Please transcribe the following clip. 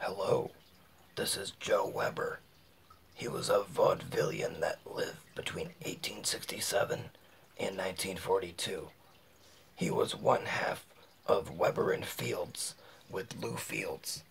Hello, this is Joe Weber. He was a vaudevillian that lived between 1867 and 1942. He was one half of Weber and Fields with Lew Fields.